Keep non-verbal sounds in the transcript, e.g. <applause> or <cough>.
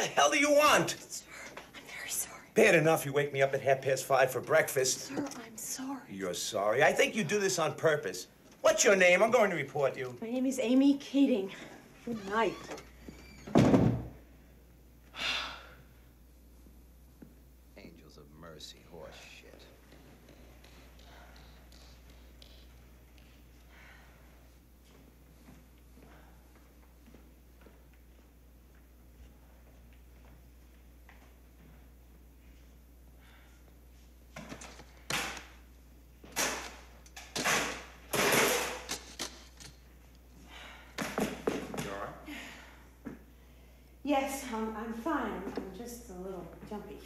the hell do you want? Sir, I'm very sorry. Bad enough you wake me up at half past five for breakfast. Sir, I'm sorry. You're sorry. I think you do this on purpose. What's your name? I'm going to report you. My name is Amy Keating. Good night. <sighs> Angels of mercy, horse shit. Yes, I'm, I'm fine. I'm just a little jumpy.